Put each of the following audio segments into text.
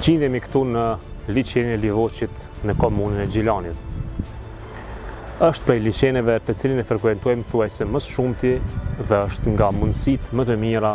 Gjindemi këtu në liqenin e Livoçit në komunën e Gjilanit. Është prej liqeneve të cilin e frekuentojmë thuajse më së shumti dhe është nga mundësitë më të mira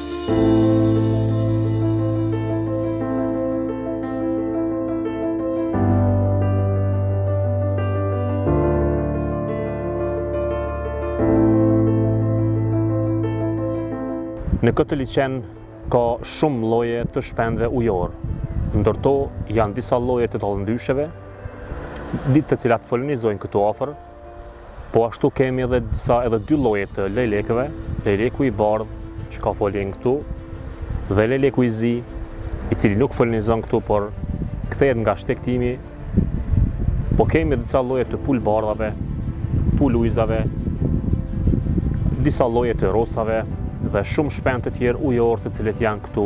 Në këtë liqen ka shumë lloje të shpendve ujorë. Ndër to janë disa lloje të dallëndysheve, dy të të cilat folenizojnë këtu afër, Po ashtu kemi edhe disa edhe dy lloje të lejlekëve, lejleku i bardhë që ka folenë këtu dhe lejleku i zi, i cili nuk folenizon këtu, por kthehet nga shtektimi. Po kemi disa lloje të pulëbardhave, pulujzave, disa lloje të rosave dhe shumë shpendë të tjerë ujorë të cilët janë këtu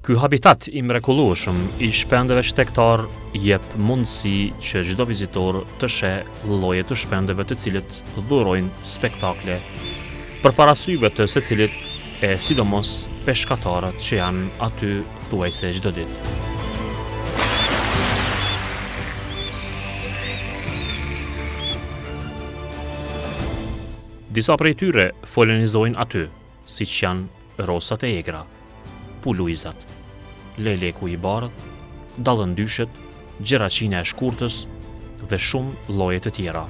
Ky habitat i mrekullueshëm i shpendëve shtegtarë jep mundësi që çdo vizitor të sheh lloje të shpendëve të cilët dhurojnë spektakle përpara syve të secilit e sidomos peshkatarët që janë aty thuajse çdo ditë. Disa prej tyre folenizojnë aty, siç janë rosat e egra, pulujzat, lejleku i bardhë, dallëndyshet, gjeraqina e shkurtës dhe shumë lloje të tjera.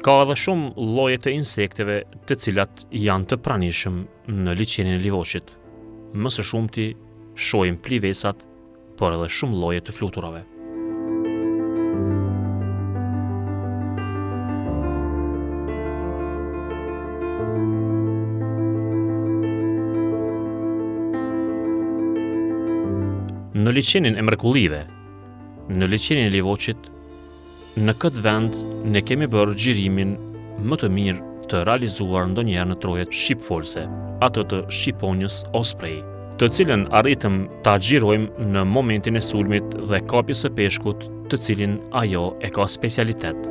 Ka edhe shumë lloje të insekteve të cilat janë të pranishëm në liqenin e Livoçit. Më së shumti shohim pilivesat, por edhe shumë lloje të fluturave. Në liqenin e mrekullive, në liqenin e Livoçit Në këtë vend ne kemi bërë xhirimin më të mirë të realizuar ndonjëherë në trojet shqipfolëse, atë të shqiponjës Osprey, të cilën arritëm ta xhirojmë në momentin e sulmit dhe kapjes së peshkut, të cilin ajo e ka specialitet.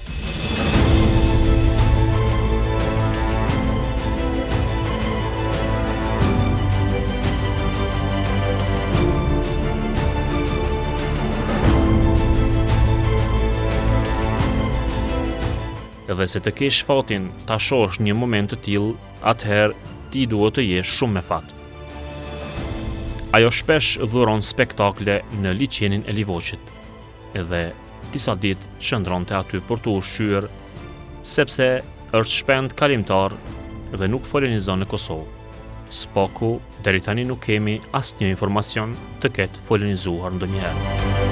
Dhe se të kesh fatin ta shohësh një moment të tillë, atëherë ti duhet të jesh shumë me fat. Ajo shpesh dhuron spektakle në liqenin e Livoqit. dhe disa ditë qëndronte aty për t'u ushqyer, sepse është shpend kalimtar dhe nuk folenizon në Kosovë. Së paku, deri tani nuk kemi asnjë informacion të ketë folenizuar ndonjëherë.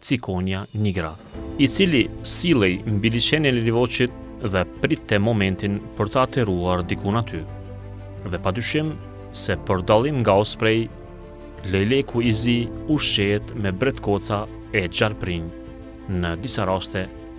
Ciconia nigra, i cili sillej mbi liqenin e Livoqit dhe priste momentin për të ateruar diku aty. Dhe padyshim se për dallim nga Osprey, lejleku i zi ushqehet me bretkoca e gjarprinj, në disa raste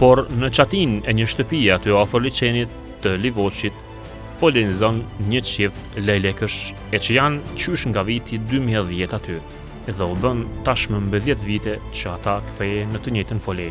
Por në çatinë e një shtëpie aty afër liqenit të Livoqit, folenizon një çift lejlekësh e që janë qysh nga viti 2010 aty, dhe u bënë tashmë mbi 10 vite që ata kthehen në të njëjtën fole.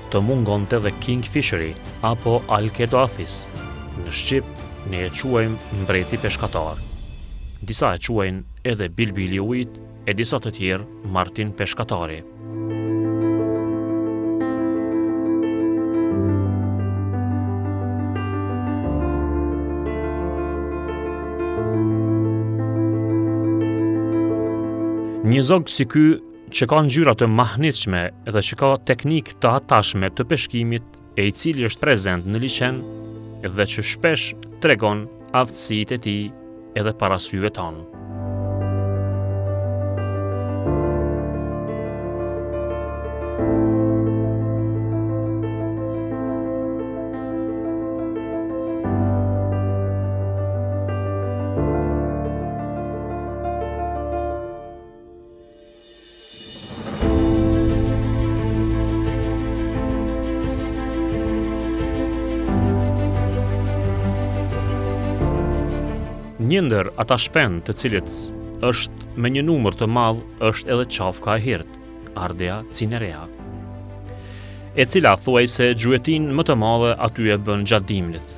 Të mungonte dhe Kingfisheri apo Alcedo atthis. Në shqip, ne e quajmë mbreti peshkatar. Disa e quajnë edhe bilbili i ujit e disa të tjerë Martin Peshkatari. Një zog si ky që ka ngjyra të mahnitshme dhe që ka teknikë të hatashme të peshkimit e i cili është prezent në liqen dhe që shpesh tregon aftësitë e tij edhe para syve tanë. Një ndër ata shpendë të cilët është me një numër të madh është edhe çafka e hirtë, Ardea cinerea, e cila thuajse gjuetinë më të madhe aty e bën gjatë dimnit.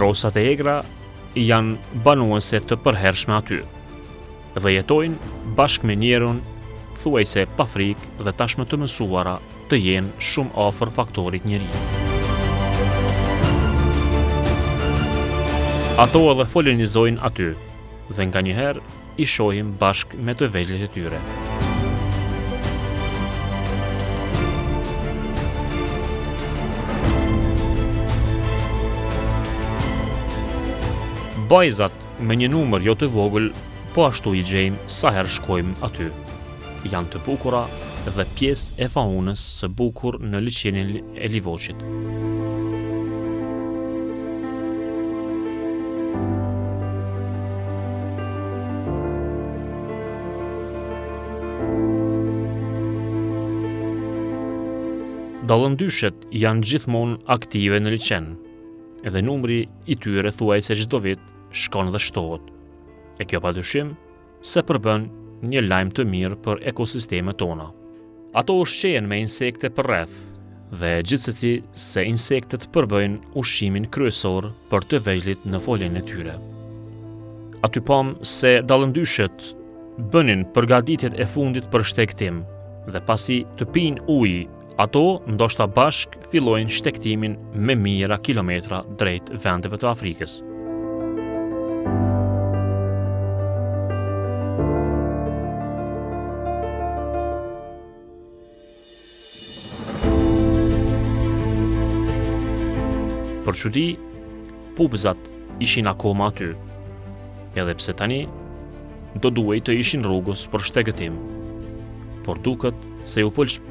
Rosat e egra janë banuese të përhershme aty dhe jetojnë bashkë me njerëz thuajse pa frikë dhe tashmë të mësuara të jenë shumë afër faktorit njeri. Ato edhe folinizojnë aty dhe nganjëherë i shohim bashkë me të vegjëlit e tyre. Bajzat me një numër jo të vogël po ashtu i gjejmë sa herë shkojmë aty. Janë të bukura dhe pjesë e faunës së bukur në liqenin e Livoqit. Dallëndyshet janë gjithmonë aktive në liqen, dhe numri i tyre thuajse çdo vit shkon dhe shtohet. E kjo pa dyshim, se përbën një lajm të mirë për ekosistemet tona. Ato ushqehen me insekte përreth dhe gjithsesi se insektet përbëjnë ushqimin kryesor për të vegjëlit në folenë e tyre. Aty pamë se dallëndyshet bënin përgatitjet e fundit për shtegtim dhe pasi të pinë ujë Ato ndoshta bashkë fillojnë shtegtimin me mijëra kilometra drejt vendeve të Afrikës. Për çudi, pupëzat ishin akoma aty, edhe pse tani do duhej të ishin rrugës për shtegtim. Por duket se u pëlqen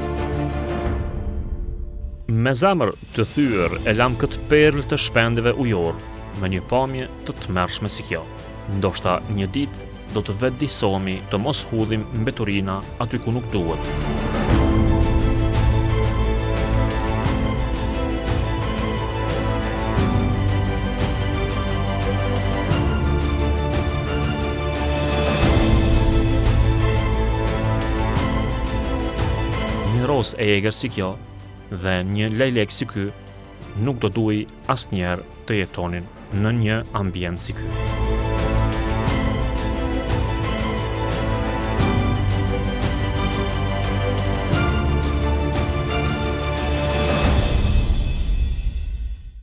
Me zemër të thyer e lamë këtë perlë të shpendëve ujorë me një pamje të tmerrshme si kjo. Ndoshta një ditë do të vetëdijsohemi të mos hudhim mbeturina aty ku nuk duhet. Një rosë e egër si kjo dhe një lejlek si ky nuk do duhej asnjëherë të jetonin në një ambient si ky.